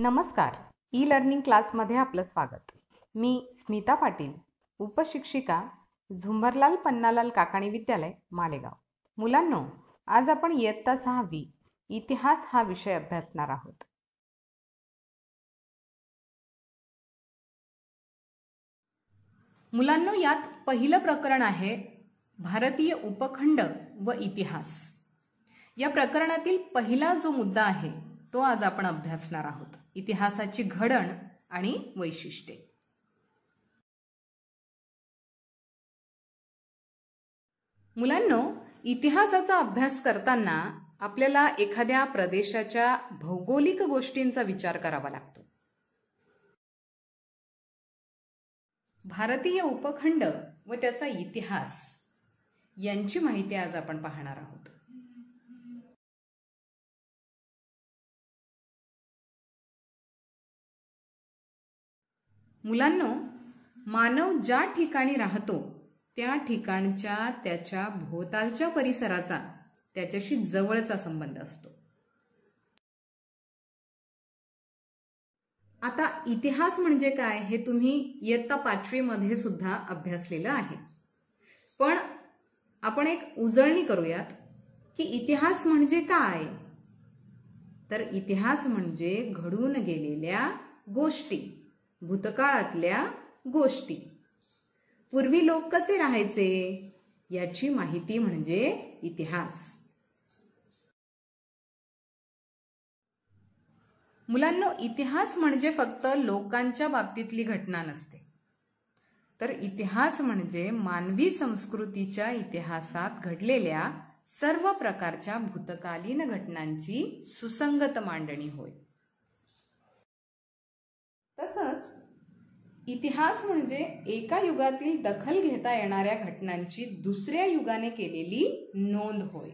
नमस्कार. E learning क्लासमध्ये आपलं स्वागत. मी स्मिता पाटील उपशिक्षिका झुंबरलाल पन्नालाल काकाणी विद्यालय मालेगाव. मुलांनो आज आपण इयत्ता सहावी इतिहास हा विषय अभ्यासणार आहोत. मुलांनो यात पहिलं प्रकरण आहे भारतीय उपखंड व इतिहास. या प्रकरणातील पहिला जो मुद्दा आहे तो आज आपण अभ्यासणार आहोत. इतिहासाची घडण आणि वैशिष्ट्ये. मुलांनो इतिहासाचा अभ्यास करताना आपल्याला एखाद्या प्रदेशाच्या भौगोलिक गोष्टींचा विचार करावा लागतो. भारतीय उपखंड व त्याचा इतिहास यांची माहिती आज आपण पाहणार आहोत. मुलांनो मानव ज्या ठिकाणी राहतो त्या ठिकाणच्या त्याच्या भोवतालच्या परिसराचा त्याच्याशी जवळचा संबंध असतो. आता इतिहास म्हणजे काय हे तुम्ही इयत्ता पाचवीमध्ये सुद्धा अभ्यासलेलं आहे. पण आपण एक उजळणी करूयात की इतिहास म्हणजे काय? तर इतिहास म्हणजे घडून गेलेल्या गोष्टी. भूतकाळातल्या गोष्टी. पूर्वी लोक कसे राहायचे? याची माहिती म्हणजे इतिहास. मुलांना इतिहास म्हणजे फक्त लोकांच्या बाबतीतली घटना नसते. तर इतिहास म्हणजे मानवी संस्कृतीच्या इतिहासात घडलेल्या सर्व प्रकारच्या भूतकालीन घटनांची सुसंगत मांडणी होय तसंच इतिहास म्हणजे एका युगातील दखल घेता येणाऱ्या घटनांची दुसऱ्या युगाने केलेली नोंद होय.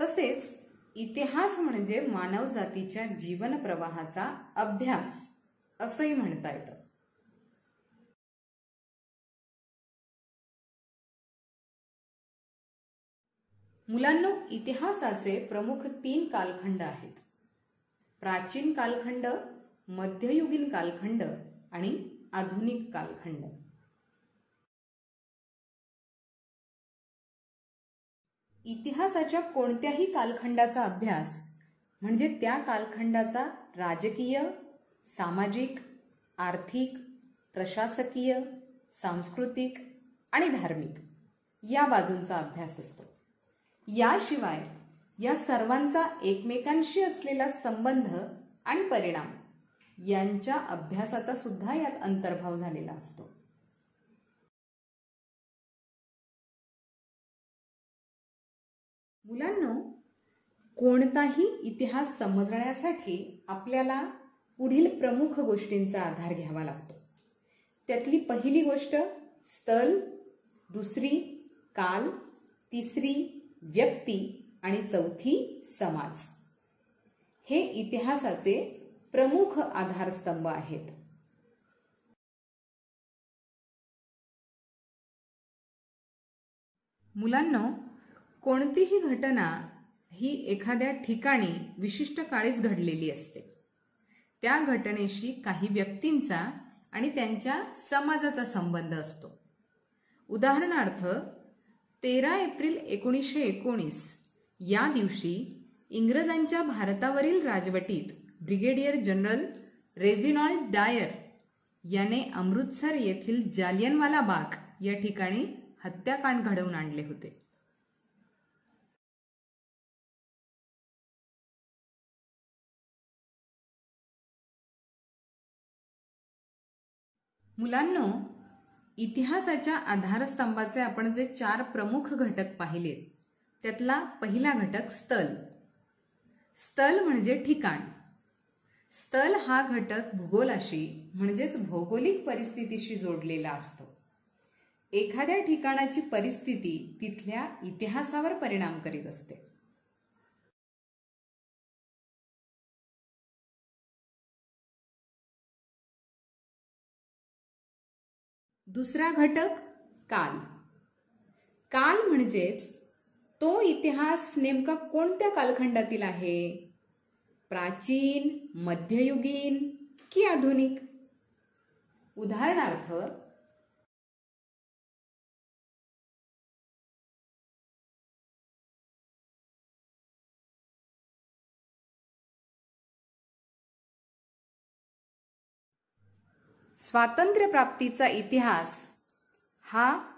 तसेच इतिहास म्हणजे मानव जातीच्या जीवन प्रवाहाचा अभ्यास असंही म्हणता येतं. मुलांनो इतिहासाचे प्रमुख तीन कालखंड आहेत. प्राचीन कालखंड मध्ययुगीन कालखंड आणि आधुनिक कालखंड. इतिहासाच्या कोणत्याही कालखंडाचा अभ्यास म्हणजे त्या कालखंडाचा राजकीय सामाजिक आर्थिक प्रशासकीय सांस्कृतिक आणि धार्मिक या बाजूंचा अभ्यास असतो. याशिवाय या सर्वांचा एकमेकांशी असलेला संबंध आणि परिणाम यांच्या अभ्यासाचा सुद्धा यात अंतर्भाव झालेला असतो. मुलांना कोणताही इतिहास समजण्यासाठी आपल्याला पुढील प्रमुख गोष्टींचा आधार घ्यावा लागतो. त्यातली पहिली गोष्ट स्थल दुसरी काल तिसरी व्यक्ती आणि चौथी समाज. हे इतिहासाचे प्रमुख आधारस्तंभ आहेत. मुलांना कोणतीही घटना ही एखाद्या ठिकाणी विशिष्ट काळीच घडलेली असते. त्या घटनेशी काही व्यक्तींचा आणि त्यांच्या समाजाचा संबंध असतो. उदाहरणार्थ तेरा एप्रिल एकोणीसशे एकोणीस या दिवशी इंग्रजांच्या भारतावरील राजवटीत ब्रिगेडियर जनरल रेजिनॉल्ड डायर याने अमृतसर येथील जालियनवाला बाग या ठिकाणी हत्याकांड घडवून आणले होते. मुलांनो इतिहासाच्या आधारस्तंभाचे आपण जे चार प्रमुख घटक पाहिलेत त्यातला पहिला घटक स्थल. स्थल म्हणजे ठिकाण. स्थल हा घटक भूगोलाशी म्हणजेच भौगोलिक परिस्थितीशी जोडलेला असतो. एखाद्या ठिकाणाची परिस्थिती तिथल्या इतिहासावर परिणाम करीत असते. दुसरा घटक काल. काल म्हणजेच तो इतिहास नेमका कोणत्या कालखंडातील आहे? प्राचीन मध्ययुगीन की आधुनिक? उदाहरणार्थ स्वातंत्र्यप्राप्तीचा इतिहास हा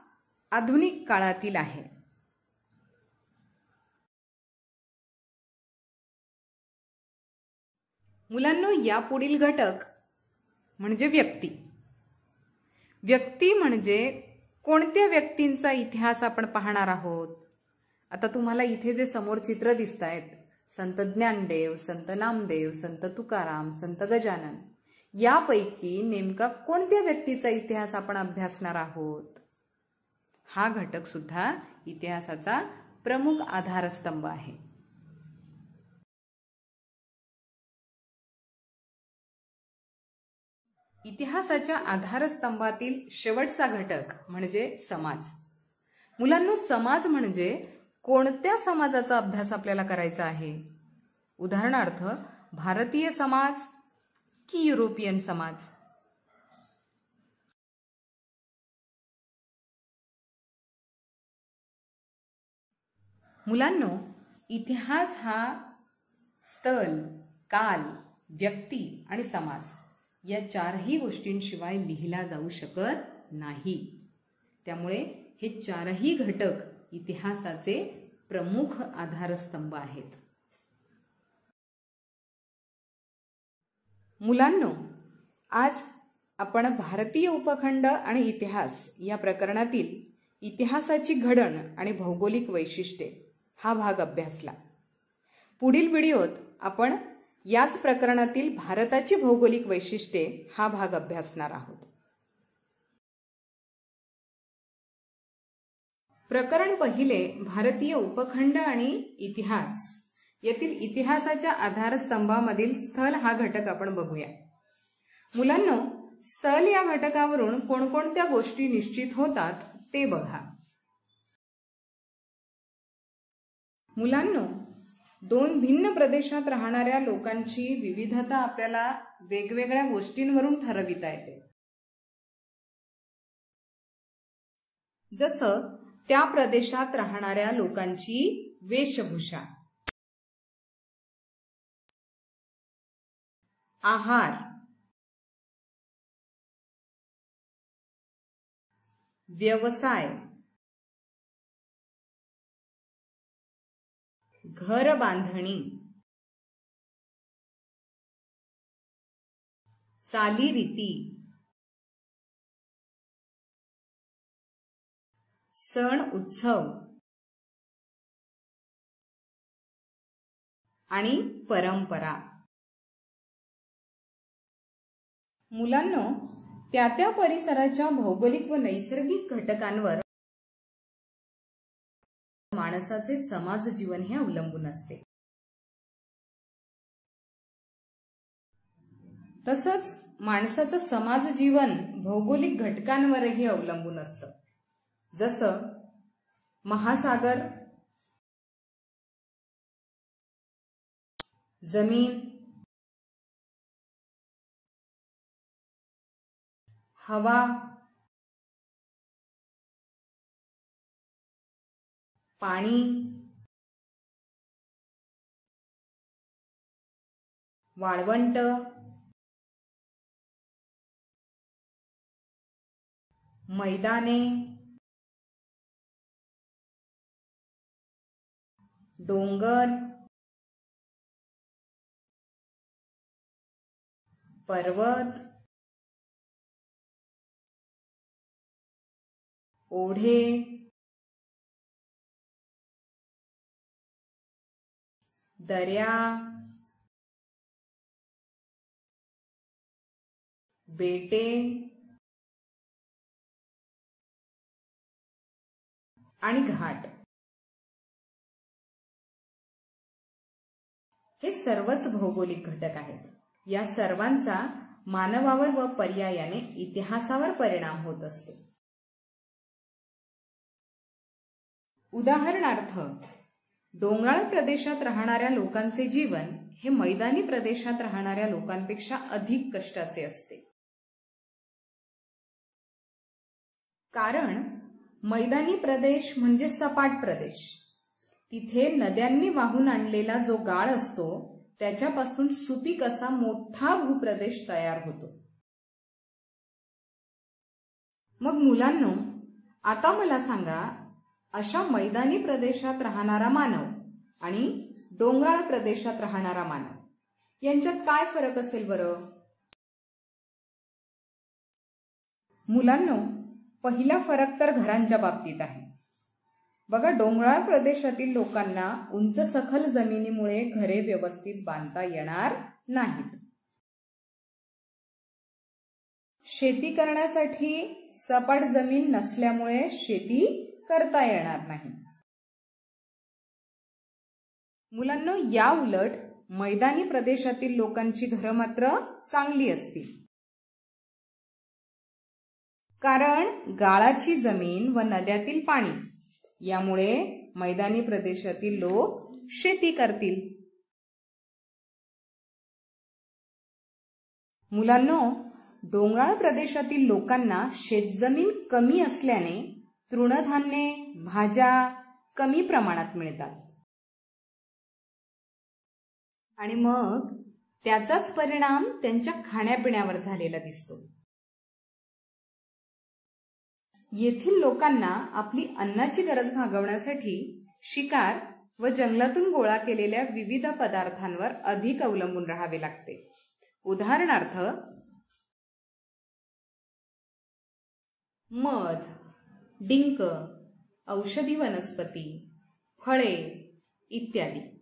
आधुनिक काळातील आहे. मुलांनो यापुढील घटक म्हणजे व्यक्ती. व्यक्ती म्हणजे कोणत्या व्यक्तींचा इतिहास आपण पाहणार आहोत? आता तुम्हाला इथे जे समोर चित्र दिसत आहेत संत ज्ञानदेव संत नामदेव संत तुकाराम संत गजानन यापैकी नेमका कोणत्या व्यक्तीचा इतिहास आपण अभ्यासणार आहोत? हा घटक सुद्धा इतिहासाचा प्रमुख आधारस्तंभ आहे. इतिहासाच्या आधारस्तंभातील शेवटचा घटक म्हणजे समाज. मुलांना समाज म्हणजे कोणत्या समाजाचा अभ्यास आपल्याला करायचा आहे? उदाहरणार्थ भारतीय समाज की युरोपियन समाज? मुलांनो इतिहास हा स्थल काल व्यक्ती आणि समाज. या चारही गोष्टींशिवाय लिहिला जाऊ शकत नाही. त्यामुळे हे चारही घटक इतिहासाचे प्रमुख आधारस्तंभ आहेत. मुलांनो आज आपण भारतीय उपखंड आणि इतिहास या प्रकरणातील इतिहासाची घडण आणि भौगोलिक वैशिष्ट्ये हा भाग अभ्यासला. पुढील व्हिडिओत आपण याच प्रकरणातील भारताची भौगोलिक वैशिष्ट्ये हा भाग अभ्यासणार आहोत. प्रकरण पहिले भारतीय उपखंड आणि इतिहास. यातील इतिहासाच्या आधारस्तंभामधील स्थल हा घटक आपण बघूया. मुलांना स्थल या घटकावरून कोणकोणत्या गोष्टी निश्चित होतात ते बघा. मुलांनो दोन भिन्न प्रदेशात राहणाऱ्या लोकांची विविधता आपल्याला वेगवेगळ्या गोष्टींवरून ठरविता येते. जसं त्या प्रदेशात राहणाऱ्या लोकांची वेशभूषा. आहार. व्यवसाय. घर बांधणी. चालीरीती सण उत्सव. आणि परंपरा. मुलांना त्या त्या परिसराच्या भौगोलिक व नैसर्गिक घटकांवर माणसाचे समाज जीवन हे अवलंबून असते. तसंच माणसाचं समाज जीवन भौगोलिक घटकांवरही अवलंबून असतं. जसं महासागर जमीन हवा पाणी. वाळवंट. मैदाने. डोंगर. पर्वत. ओढे. दर्या बेटे आणि घाट. हे सर्वच भौगोलिक घटक आहेत. या सर्वांचा मानवावर व पर्यायाने इतिहासावर परिणाम होत असतो. उदाहरणार्थ डोंगराळ प्रदेशात राहणाऱ्या लोकांचे जीवन हे मैदानी प्रदेशात राहणाऱ्या लोकांपेक्षा अधिक कष्टाचे असते. कारण मैदानी प्रदेश म्हणजे सपाट प्रदेश. तिथे नद्यांनी वाहून आणलेला जो गाळ असतो त्याच्यापासून सुपीक असा मोठा भूप्रदेश तयार होतो. मग मुलांनो आता मला सांगा अशा मैदानी प्रदेशात राहणारा मानव आणि डोंगराळ प्रदेशात राहणारा मानव. यांच्यात काय फरक असेल बरं? मुलांनो पहिला फरक तर घरांच्या बाबतीत आहे. बघा डोंगराळ प्रदेशातील लोकांना उंच सखल जमिनीमुळे घरे व्यवस्थित बांधता येणार नाहीत. शेती करण्यासाठी सपाट जमीन नसल्यामुळे शेती करता येणार नाही. मुलांना या उलट मैदानी प्रदेशातील लोकांची घरं मात्र चांगली असतील. कारण गाळाची जमीन व नद्यातील पाणी यामुळे मैदानी प्रदेशातील लोक शेती करतील. मुलांनो डोंगराळ प्रदेशातील लोकांना शेतजमीन कमी असल्याने तृणधान्ये भाज्या कमी प्रमाणात मिळतात. आणि मग त्याचाच परिणाम त्यांच्या खाण्यापिण्यावर झालेला दिसतो. येथील लोकांना आपली अन्नाची गरज भागवण्यासाठी शिकार व जंगलातून गोळा केलेल्या विविध पदार्थांवर अधिक अवलंबून राहावे लागते. उदाहरणार्थ मध. डिंक औषधी वनस्पती फळे इत्यादी.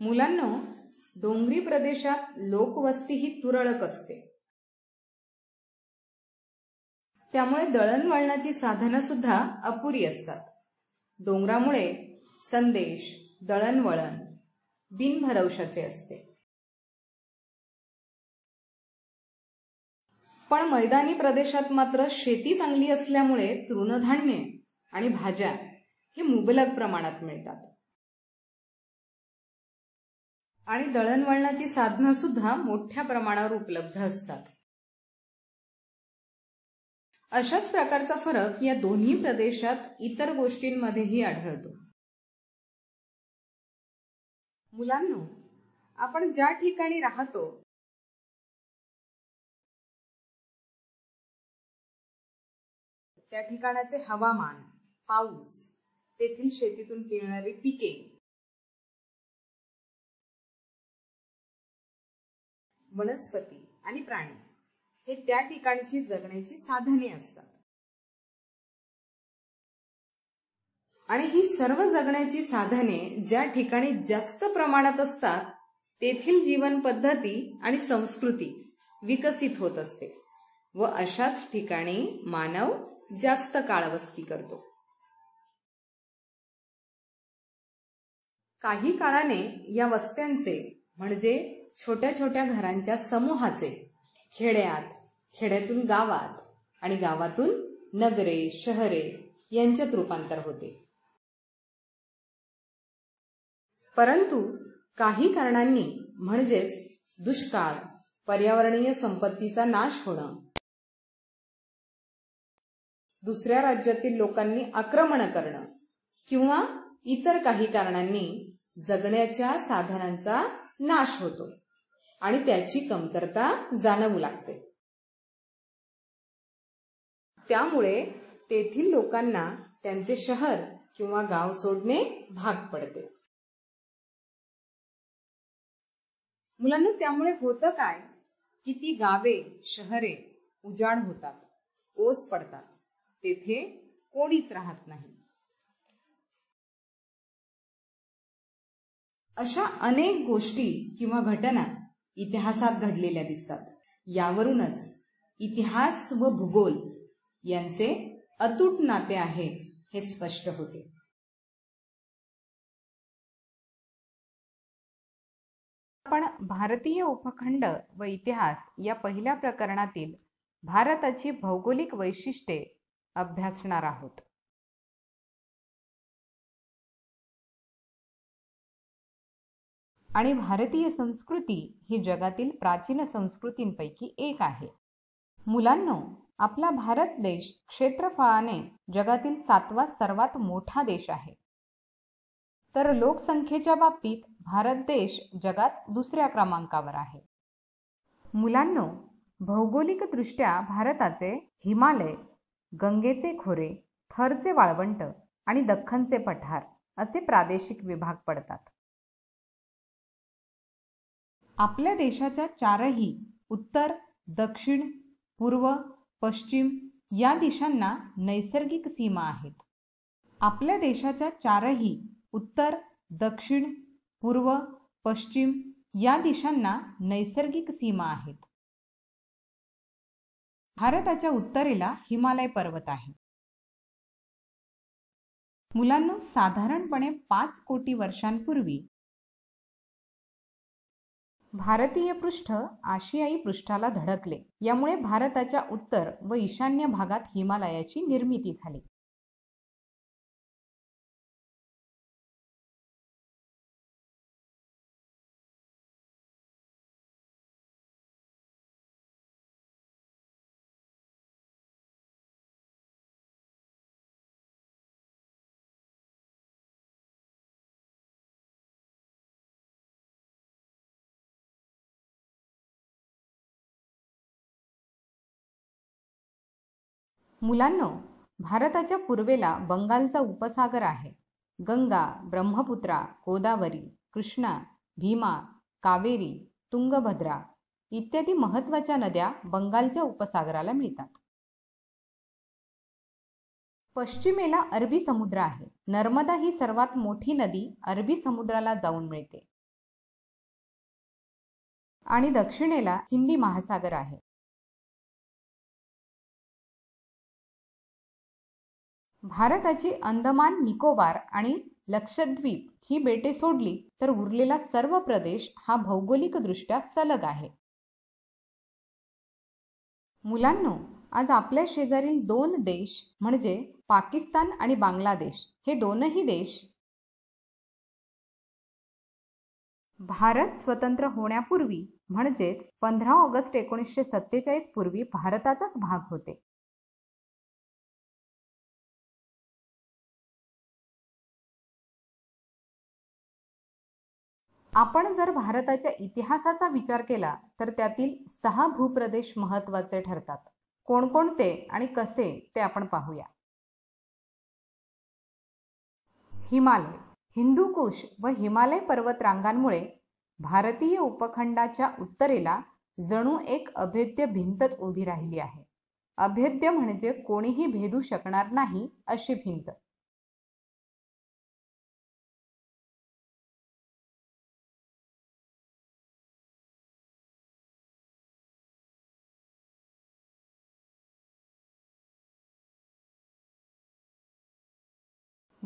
मुलांना डोंगरी प्रदेशात लोकवस्ती ही तुरळक असते. त्यामुळे दळणवळणाची साधनं सुद्धा अपुरी असतात. डोंगरामुळे संदेश दळणवळण बिनभरवशाचे असते. पण मैदानी प्रदेशात मात्र शेती चांगली असल्यामुळे तृणधान्ये आणि भाज्या हे मुबलक प्रमाणात मिळतात. आणि दळणवळणाची साधनं सुद्धा मोठ्या प्रमाणावर उपलब्ध असतात. अशाच प्रकारचा फरक या दोन्ही प्रदेशात इतर गोष्टींमध्येही आढळतो. मुलांनो आपण ज्या ठिकाणी राहतो त्या ठिकाणाचे हवामान पाऊस तेथील शेतीतून मिळणारी पिके. वनस्पती आणि प्राणी हे त्या ठिकाणची जगण्याची साधने असतात. आणि ही सर्व जगण्याची साधने ज्या ठिकाणी जास्त प्रमाणात असतात तेथील जीवन पद्धती आणि संस्कृती विकसित होत असते. व अशाच ठिकाणी मानव जास्त काळ वस्ती करतो. काही काळाने या वस्त्यांचे म्हणजे छोट्या छोट्या घरांच्या समूहाचे खेड्यात खेड्यातून गावात आणि गावातून नगरे शहरे यांच्यात रूपांतर होते. परंतु काही कारणांनी म्हणजेच दुष्काळ पर्यावरणीय संपत्तीचा नाश होणं दुसऱ्या राज्यातील लोकांनी आक्रमण करणं किंवा इतर काही कारणांनी जगण्याच्या साधनांचा नाश होतो आणि त्याची कमतरता जाणवू लागते. त्यामुळे तेथील लोकांना त्यांचे शहर किंवा गाव सोडणे भाग पडते. मुलांना त्यामुळे होतं काय? की ती गावे शहरे उजाड होतात ओस पडतात. तेथे कोणीच राहत नाही. अशा अनेक गोष्टी किंवा घटना इतिहासात घडलेल्या दिसतात. यावरूनच इतिहास व भूगोल यांचे अतूट नाते आहे हे स्पष्ट होते. आपण भारतीय उपखंड व इतिहास या पहिल्या प्रकरणातील भारताची भौगोलिक वैशिष्ट्ये अभ्यासणार आहोत. आणि भारतीय संस्कृती ही जगातील प्राचीन संस्कृतींपैकी एक आहे. मुलांनो आपला भारत देश क्षेत्रफळाने जगातील सातवा सर्वात मोठा देश आहे. तर लोकसंख्येच्या बाबतीत भारत देश जगात दुसऱ्या क्रमांकावर आहे. मुलांनो भौगोलिकदृष्ट्या भारताचे हिमालय गंगेचे खोरे थरचे वाळवंट आणि दख्खनचे पठार असे प्रादेशिक विभाग पडतात. आपल्या देशाच्या चारही उत्तर दक्षिण पूर्व पश्चिम या दिशांना नैसर्गिक सीमा आहेत. आपल्या देशाच्या चारही उत्तर दक्षिण पूर्व पश्चिम या दिशांना नैसर्गिक सीमा आहेत. भारताच्या उत्तरेला हिमालय पर्वत आहे. मुलांना साधारणपणे पाच कोटी वर्षांपूर्वी भारतीय पृष्ठ आशियाई पृष्ठाला धडकले. यामुळे भारताच्या उत्तर व ईशान्य भागात हिमालयाची निर्मिती झाली. मुलांनो भारताच्या पूर्वेला बंगालचा उपसागर आहे. गंगा ब्रह्मपुत्रा गोदावरी कृष्णा भीमा कावेरी तुंगभद्रा इत्यादी महत्त्वाच्या नद्या बंगालच्या उपसागराला मिळतात. पश्चिमेला अरबी समुद्र आहे. नर्मदा ही सर्वात मोठी नदी अरबी समुद्राला जाऊन मिळते. आणि दक्षिणेला हिंदी महासागर आहे. भारताची अंदमान निकोबार आणि लक्षद्वीप ही बेटे सोडली तर उरलेला सर्व प्रदेश हा भौगोलिकदृष्ट्या सलग आहे. मुलांनो आज आपल्या शेजारील दोन देश म्हणजे पाकिस्तान आणि बांगलादेश हे दोनही देश भारत स्वतंत्र होण्यापूर्वी म्हणजेच पंधरा ऑगस्ट एकोणीसशे सत्तेचाळीस पूर्वी भारताचाच भाग होते. आपण जर भारताच्या इतिहासाचा विचार केला तर त्यातील सहा भूप्रदेश महत्त्वाचे ठरतात. कोणकोणते आणि कसे ते आपण पाहूया. हिमालय. हिंदुकुश व हिमालय पर्वत रांगांमुळे भारतीय उपखंडाच्या उत्तरेला जणू एक अभेद्य भिंतच उभी राहिली आहे. अभेद्य म्हणजे कोणीही भेदू शकणार नाही अशी भिंत.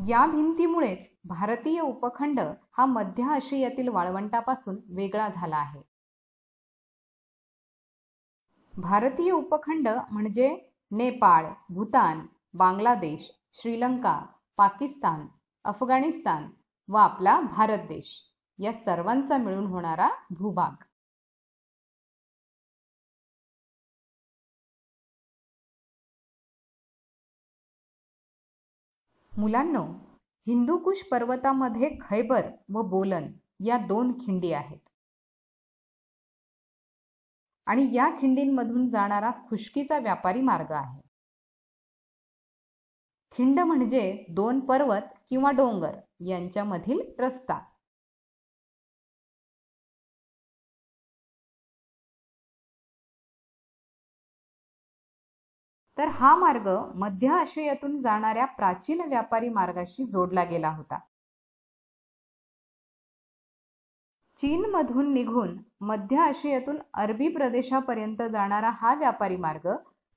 या भिंतीमुळेच भारतीय उपखंड हा मध्य आशियातील वाळवंटापासून वेगळा झाला आहे. भारतीय उपखंड म्हणजे नेपाळ भूतान बांगलादेश श्रीलंका पाकिस्तान अफगाणिस्तान व आपला भारत देश. या सर्वांचा मिळून होणारा भूभाग. मुलांनो हिंदूकुश पर्वतामध्ये खैबर व बोलन या दोन खिंडी आहेत. आणि या खिंडींमधून जाणारा खुशकीचा व्यापारी मार्ग आहे. खिंड म्हणजे दोन पर्वत किंवा डोंगर यांच्यामधील रस्ता. तर हा मार्ग मध्य आशियातून जाणाऱ्या प्राचीन व्यापारी मार्गाशी जोडला गेला होता. चीनमधून निघून मध्य आशियातून अरबी प्रदेशापर्यंत जाणारा हा व्यापारी मार्ग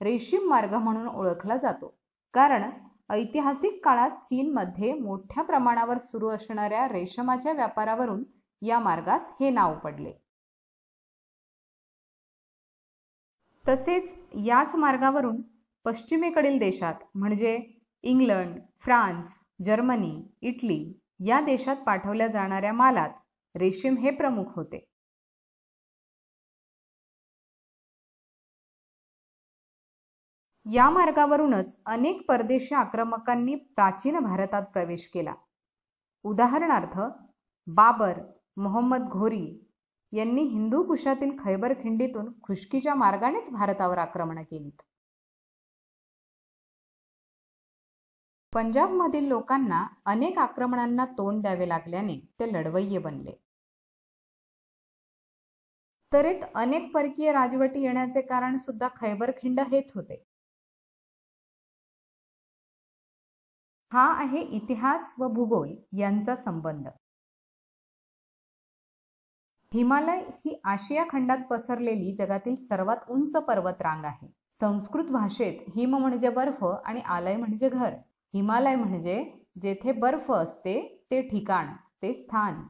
रेशीम मार्ग म्हणून ओळखला जातो. कारण ऐतिहासिक काळात चीनमध्ये मोठ्या प्रमाणावर सुरू असणाऱ्या रेशमाच्या व्यापारावरून या मार्गास हे नाव पडले. तसेच याच मार्गावरून पश्चिमेकडील देशात म्हणजे इंग्लंड फ्रान्स जर्मनी इटली या देशात पाठवल्या जाणाऱ्या मालात रेशीम हे प्रमुख होते. या मार्गावरूनच अनेक परदेशी आक्रमकांनी प्राचीन भारतात प्रवेश केला. उदाहरणार्थ बाबर मोहम्मद घोरी यांनी हिंदू कुशातील खैबर खिंडीतून खुशकीच्या मार्गानेच भारतावर आक्रमण केलीत. पंजाबमधील लोकांना अनेक आक्रमणांना तोंड द्यावे लागल्याने ते लढवय्ये बनले. तरीत अनेक परकीय राजवटी येण्याचे कारण सुद्धा खैबर खिंड हेच होते. हा आहे इतिहास व भूगोल यांचा संबंध. हिमालय ही आशिया खंडात पसरलेली जगातील सर्वात उंच पर्वतरांग आहे. संस्कृत भाषेत हिम म्हणजे बर्फ आणि आलय म्हणजे घर. हिमालय म्हणजे जेथे बर्फ असते ते ठिकाण ते स्थान.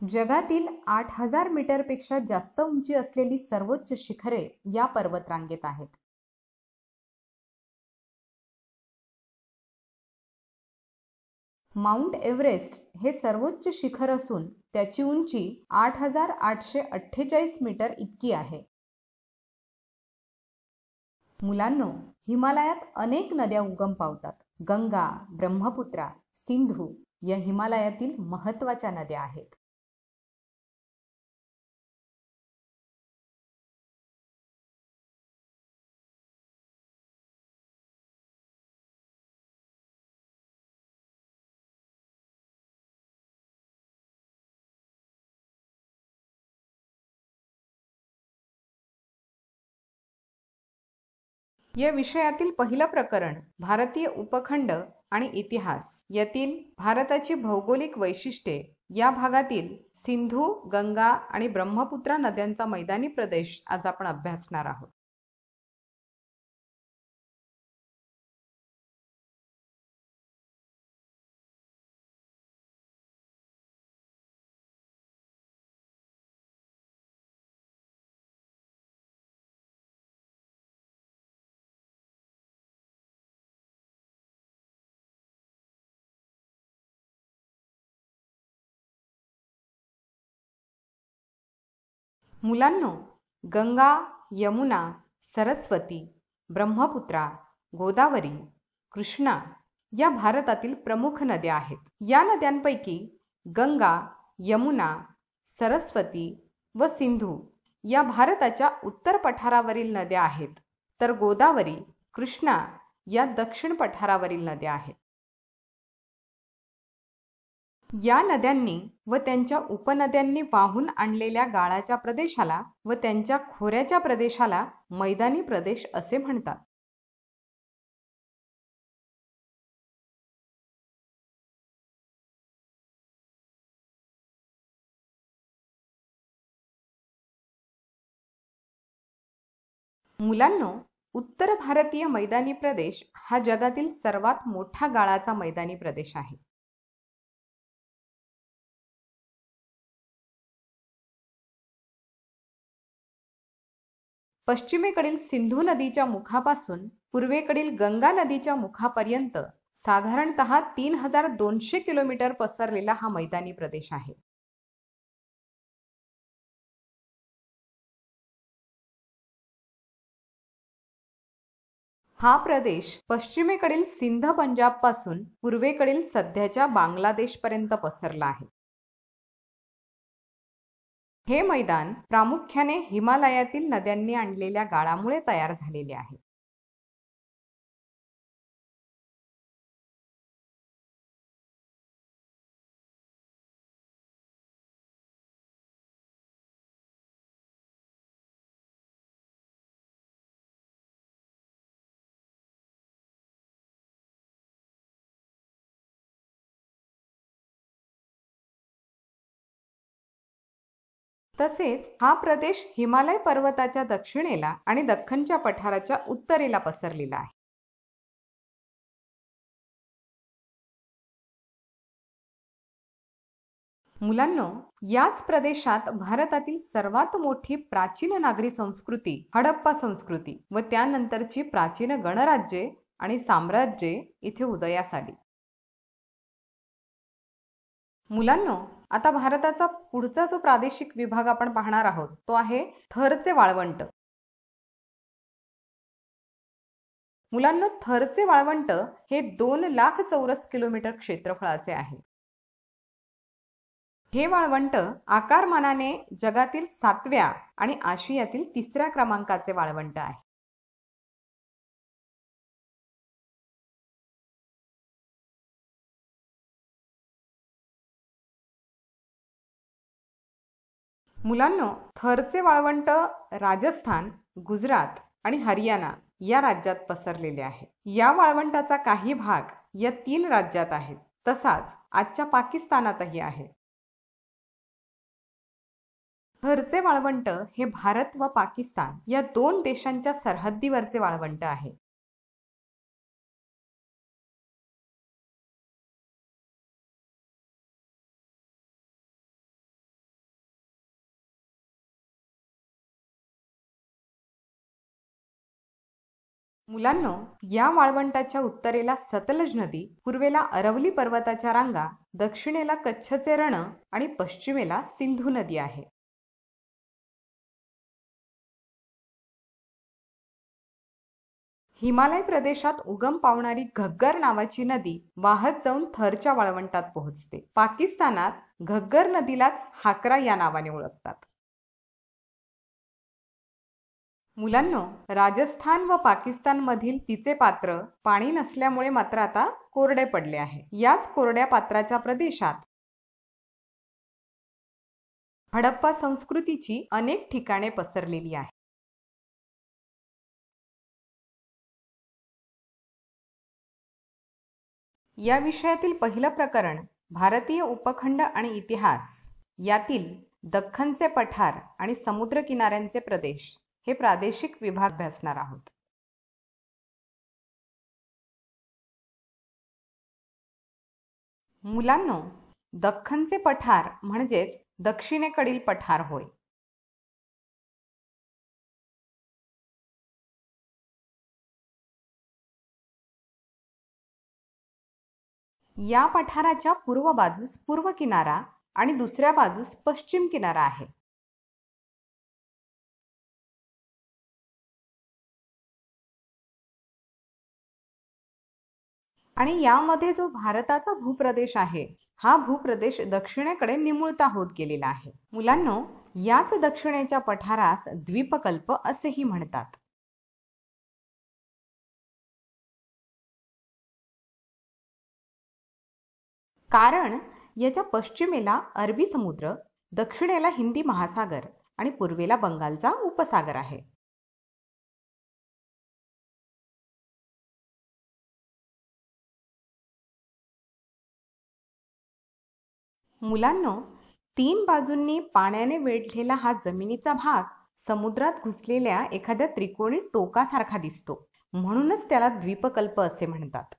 जगातील आठ हजार मीटरपेक्षा जास्त उंची असलेली सर्वोच्च शिखरे या पर्वतरांगेत आहेत. माउंट एव्हरेस्ट हे सर्वोच्च शिखर असून त्याची उंची आठ हजार आठशे अठ्ठेचाळीस मीटर इतकी आहे. मुलांनो हिमालयात अनेक नद्या उगम पावतात. गंगा ब्रह्मपुत्रा सिंधू या हिमालयातील महत्त्वाच्या नद्या आहेत. या विषयातील पहिलं प्रकरण भारतीय उपखंड आणि इतिहास. यातील भारताची भौगोलिक वैशिष्ट्ये या भागातील सिंधू गंगा आणि ब्रह्मपुत्रा नद्यांचा मैदानी प्रदेश आज आपण अभ्यासणार आहोत. मुलांनो गंगा यमुना सरस्वती ब्रह्मपुत्रा गोदावरी कृष्णा या भारतातील प्रमुख नद्या आहेत. या नद्यांपैकी गंगा यमुना सरस्वती व सिंधू या भारताच्या उत्तर पठारावरील नद्या आहेत. तर गोदावरी कृष्णा या दक्षिण पठारावरील नद्या आहेत. या नद्यांनी व त्यांच्या उपनद्यांनी वाहून आणलेल्या गाळाच्या प्रदेशाला व त्यांच्या खोऱ्याच्या प्रदेशाला मैदानी प्रदेश असे म्हणतात. मुलांनो उत्तर भारतीय मैदानी प्रदेश हा जगातील सर्वात मोठा गाळाचा मैदानी प्रदेश आहे. पश्चिमेकडील सिंधू नदीच्या मुखापासून पूर्वेकडील गंगा नदीच्या मुखापर्यंत साधारणत तीन हजार दोनशे किलोमीटर पसरलेला हा मैदानी प्रदेश आहे. हा प्रदेश पश्चिमेकडील सिंध पंजाबपासून पूर्वेकडील सध्याच्या बांगलादेशपर्यंत पसरला आहे. हे मैदान प्रामुख्याने हिमालयातील नद्यांनी आणलेल्या गाळामुळे तयार झालेले आहे. तसेच हा प्रदेश हिमालय पर्वताच्या दक्षिणेला आणि दख्खनच्या पठाराच्या उत्तरेला पसरलेला आहे. मुलांनो याच प्रदेशात भारतातील सर्वात मोठी प्राचीन नागरी संस्कृती हडप्पा संस्कृती व त्यानंतरची प्राचीन गणराज्ये आणि साम्राज्ये इथे उदयास आली. मुलांनो आता भारताचा पुढचा जो प्रादेशिक विभाग आपण पाहणार आहोत तो आहे थरचे वाळवंट. मुलांना थरचे वाळवंट हे दोन लाख चौरस किलोमीटर क्षेत्रफळाचे आहे. हे वाळवंट आकारमानाने जगातील सातव्या आणि आशियातील तिसऱ्या क्रमांकाचे वाळवंट आहे. मुलांनो थरचे वाळवंट राजस्थान गुजरात आणि हरियाणा या राज्यात पसरलेले आहे. या वाळवंटाचा काही भाग या तीन राज्यात आहेत तसाच आजच्या पाकिस्तानातही आहे. थरचे वाळवंट हे भारत व पाकिस्तान या दोन देशांच्या सरहद्दीवरचे वाळवंट आहे. मुलांनो या वाळवंटाच्या उत्तरेला सतलज नदी पूर्वेला अरवली पर्वताच्या रांगा दक्षिणेला कच्छचे रण आणि पश्चिमेला सिंधू नदी आहे. हिमालय प्रदेशात उगम पावणारी घग्गर नावाची नदी वाहत जाऊन थरच्या वाळवंटात पोहोचते. पाकिस्तानात घग्गर नदीलाच हाकरा या नावाने ओळखतात. मुलांनो राजस्थान व पाकिस्तान मधील तिचे पात्र पाणी नसल्यामुळे मात्र आता कोरडे पडले आहे. याच कोरड्या पात्राच्या प्रदेशात हडप्पा संस्कृतीची अनेक ठिकाणे पसरलेली आहे या विषयातील पहिलं प्रकरण भारतीय उपखंड आणि इतिहास यातील दख्खनचे पठार आणि समुद्र किनाऱ्यांचे प्रदेश. हे प्रादेशिक विभाग अभ्यासणार आहोत. मुलांनो दख्खनचे पठार म्हणजेच दक्षिणेकडील पठार होय. या पठाराच्या पूर्व बाजूस पूर्व किनारा आणि दुसऱ्या बाजूस पश्चिम किनारा आहे. आणि यामध्ये जो भारताचा भूप्रदेश आहे हा भूप्रदेश दक्षिणेकडे निमुळता होत गेलेला आहे. मुलांनो याच दक्षिणेच्या पठारास द्वीपकल्प असेही म्हणतात. कारण याच्या पश्चिमेला अरबी समुद्र दक्षिणेला हिंदी महासागर आणि पूर्वेला बंगालचा उपसागर आहे. मुलांनो तीन बाजूंनी पाण्याने वेढलेला हा जमिनीचा भाग समुद्रात घुसलेल्या एखाद्या त्रिकोणी टोकासारखा दिसतो. म्हणूनच त्याला द्वीपकल्प असे म्हणतात.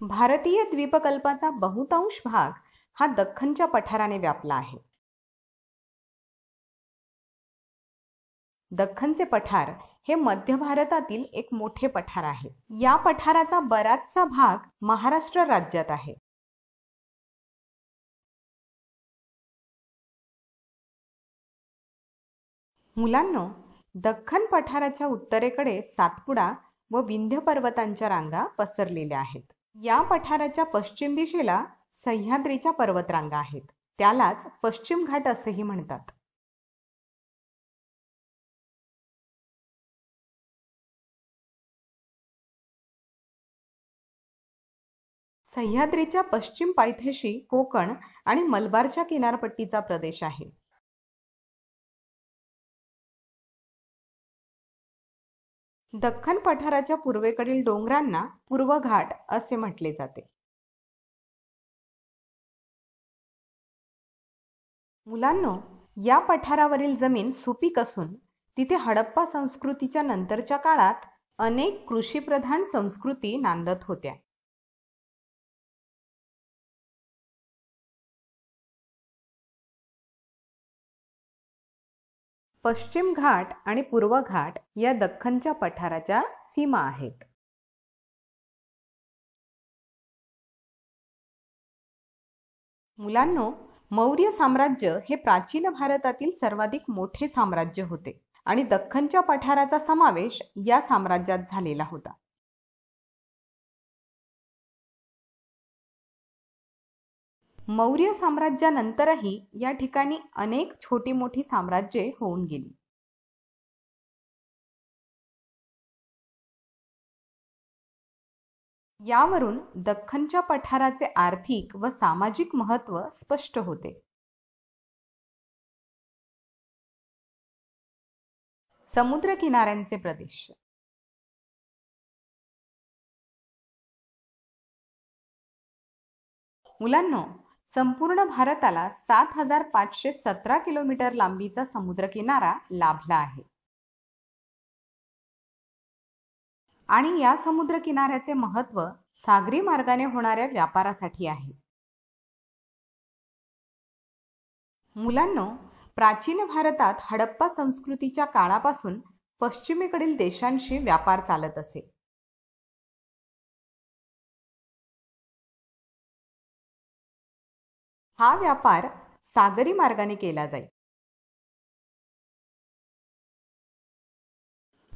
भारतीय द्वीपकल्पाचा बहुतांश भाग हा दख्खनच्या पठाराने व्यापला आहे. दख्खनचे पठार हे मध्य भारतातील एक मोठे पठार आहे. या पठाराचा बराचसा भाग महाराष्ट्र राज्यात आहे. मुलांनो दख्खन पठाराच्या उत्तरेकडे सातपुडा व विंध्य पर्वतांच्या रांगा पसरलेल्या आहेत. या पठाराच्या पश्चिम दिशेला सह्याद्रीच्या पर्वतरांगा आहेत. त्यालाच पश्चिम घाट असेही म्हणतात. सह्याद्रीच्या पश्चिम पायथ्याशी कोकण आणि मलबारच्या किनारपट्टीचा प्रदेश आहे. दख्खन पठाराच्या पूर्वेकडील डोंगरांना पूर्व घाट असे म्हटले जाते. मुलांनो या पठारावरील जमीन सुपीक असून तिथे हडप्पा संस्कृतीच्या नंतरच्या काळात अनेक कृषीप्रधान संस्कृती नांदत होत्या. पश्चिम घाट आणि पूर्व घाट या दख्खनच्या पठाराच्या सीमा आहेत. मुलांनो मौर्य साम्राज्य हे प्राचीन भारतातील सर्वाधिक मोठे साम्राज्य होते आणि दख्खनच्या पठाराचा समावेश या साम्राज्यात झालेला होता. मौर्य साम्राज्यानंतरही या ठिकाणी अनेक छोटी मोठी साम्राज्ये होऊन गेली. यावरून दख्खनच्या पठाराचे आर्थिक व सामाजिक महत्त्व स्पष्ट होते. समुद्र किनाऱ्यांचे प्रदेश. मुलांनो संपूर्ण भारताला सात हजार पाचशे सतरा किलोमीटर लांबीचा समुद्रकिनारा लाभला आहे. आणि या समुद्र किनाऱ्याचे महत्त्व सागरी मार्गाने होणाऱ्या व्यापारासाठी आहे. मुलांनो प्राचीन भारतात हडप्पा संस्कृतीच्या काळापासून पश्चिमेकडील देशांशी व्यापार चालत असे. हा व्यापार सागरी मार्गाने केला जाईल.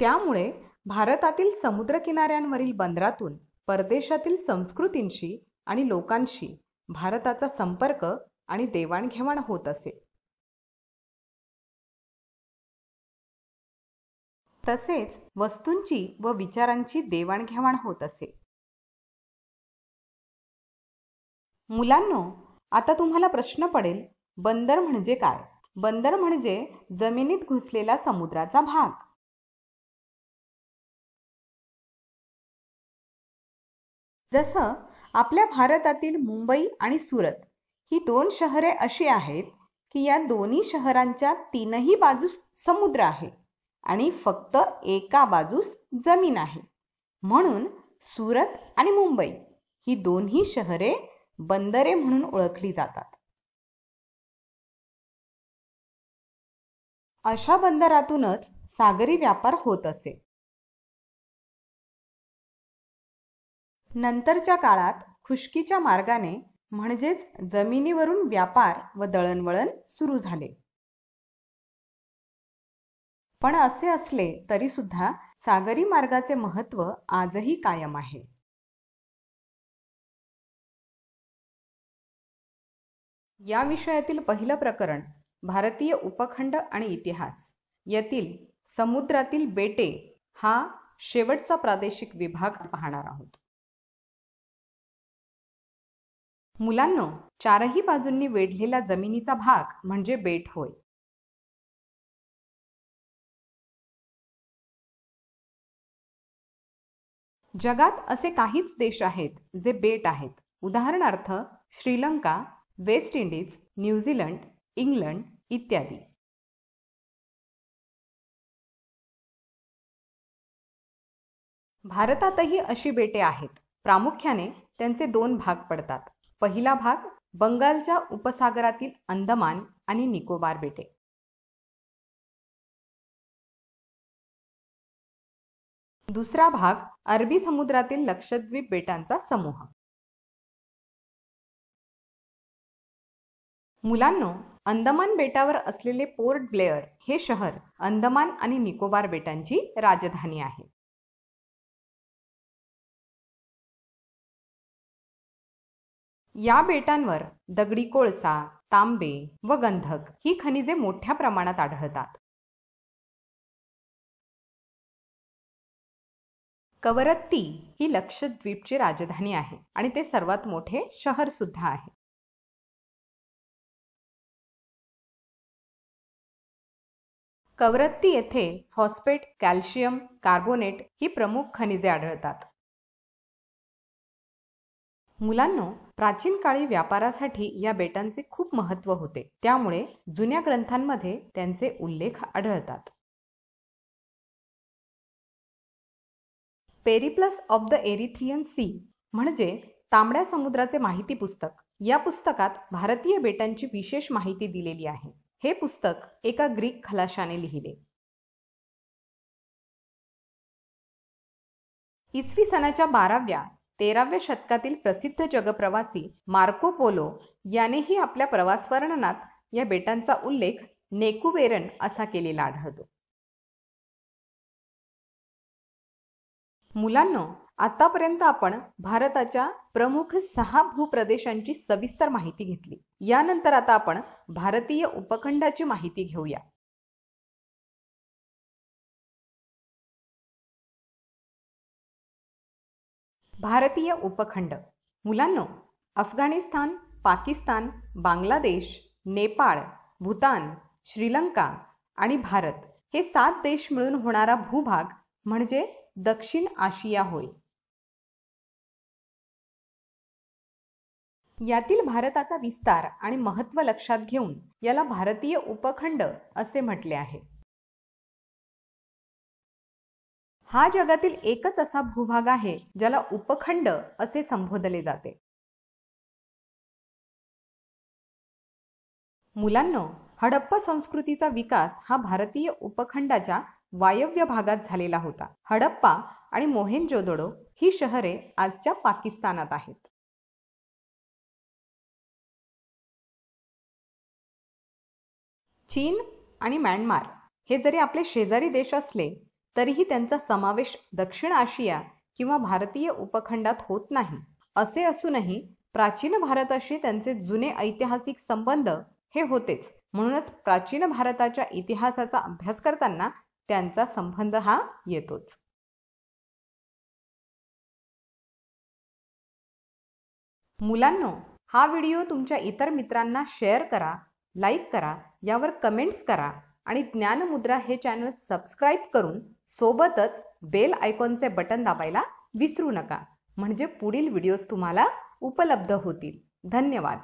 त्यामुळे भारतातील समुद्रकिनाऱ्यांवरील बंदरातून परदेशातील संस्कृतींशी आणि लोकांशी भारताचा संपर्क आणि देवाणघेवाण होत असे. तसेच वस्तूंची व विचारांची देवाणघेवाण होत असे. मुलांनो आता तुम्हाला प्रश्न पडेल बंदर म्हणजे काय? बंदर म्हणजे जमिनीत घुसलेला समुद्राचा भाग. जसं आपल्या भारतातील मुंबई आणि सुरत ही दोन शहरे अशी आहेत की या दोन्ही शहरांच्या तीनही बाजूस समुद्र आहे आणि फक्त एका बाजूस जमीन आहे. म्हणून सुरत आणि मुंबई ही दोन्ही शहरे बंदरे म्हणून ओळखली जातात. अशा बंदरातूनच सागरी व्यापार होत असे. नंतरच्या काळात खुशकीच्या मार्गाने म्हणजेच जमिनीवरून व्यापार व दळणवळण सुरू झाले. पण असे असले तरी सुद्धा सागरी मार्गाचे महत्त्व आजही कायम आहे. या विषयातील पहिलं प्रकरण भारतीय उपखंड आणि इतिहास. यातील समुद्रातील बेटे हा शेवटचा प्रादेशिक विभाग पाहणार आहोत. मुलांनो चारही बाजूंनी वेढलेला जमिनीचा भाग म्हणजे बेट होय. जगात असे काहीच देश आहेत जे बेट आहेत. उदाहरणार्थ Sri Lanka West Indies New Zealand England इत्यादी. भारतातही अशी बेटे आहेत. प्रामुख्याने त्यांचे दोन भाग पडतात. पहिला भाग बंगालच्या उपसागरातील अंदमान आणि निकोबार बेटे. दुसरा भाग अरबी समुद्रातील लक्षद्वीप बेटांचा समूह. मुलांनो अंदमान बेटावर असलेले पोर्ट ब्लेअर हे शहर अंदमान आणि निकोबार बेटांची राजधानी आहे. या बेटांवर दगडी कोळसा तांबे व गंधक ही खनिजे मोठ्या प्रमाणात आढळतात. कवरत्ती ही लक्षद्वीपची राजधानी आहे आणि ते सर्वात मोठे शहर सुद्धा आहे. कवरत्ती येथे फॉस्फेट कॅल्शियम कार्बोनेट ही प्रमुख खनिजे आढळतात. मुलांनो प्राचीन काळी व्यापारासाठी या बेटांचे खूप महत्त्व होते. त्यामुळे जुन्या ग्रंथांमध्ये त्यांचे उल्लेख आढळतात. Periplus of the Erythraean sea म्हणजे तांबड्या समुद्राचे माहिती पुस्तक. या पुस्तकात भारतीय बेटांची विशेष माहिती दिलेली आहे. हे पुस्तक एका ग्रीक खलाशाने लिहिले. इसवी सनाच्या बाराव्या तेराव्या शतकातील प्रसिद्ध जगप्रवासी मार्को पोलो यानेही आपल्या प्रवास वर्णनात या बेटांचा उल्लेख नेकुवेरन असा केलेला आढळतो. मुलांनो आतापर्यंत आपण भारताच्या प्रमुख सहा भूप्रदेशांची सविस्तर माहिती घेतली. यानंतर आता आपण भारतीय उपखंडाची माहिती घेऊया. भारतीय उपखंड. मुलांनो अफगाणिस्तान पाकिस्तान बांगलादेश नेपाळ भूतान श्रीलंका आणि भारत हे सात देश मिळून होणारा भूभाग म्हणजे दक्षिण आशिया होय. यातील भारताचा विस्तार आणि महत्त्व लक्षात घेऊन याला भारतीय उपखंड असे म्हटले आहे. हा जगातील एकच असा भूभाग आहे ज्याला उपखंड असे संबोधले जाते. मुलांनो हडप्पा संस्कृतीचा विकास हा भारतीय उपखंडाच्या वायव्य भागात झालेला होता. हडप्पा आणि मोहेनजोदडो ही शहरे आजच्या पाकिस्तानात आहेत. चीन आणि म्यानमार हे जरी आपले शेजारी देश असले तरीही त्यांचा समावेश दक्षिण आशिया किंवा भारतीय उपखंडात होत नाही. असे असूनही प्राचीन भारताशी त्यांचे जुने ऐतिहासिक संबंध हे होतेच. म्हणूनच प्राचीन भारताच्या इतिहासाचा अभ्यास करताना त्यांचा संबंध हा येतोच. मुलांनो हा व्हिडिओ तुमच्या इतर मित्रांना शेअर करा. लाईक करा यावर कमेंट्स करा आणि ज्ञानमुद्रा हे चॅनल सबस्क्राईब करून सोबतच बेल आयकॉनचे बटन दाबायला विसरू नका. म्हणजे पुढील व्हिडिओज तुम्हाला उपलब्ध होतील. धन्यवाद.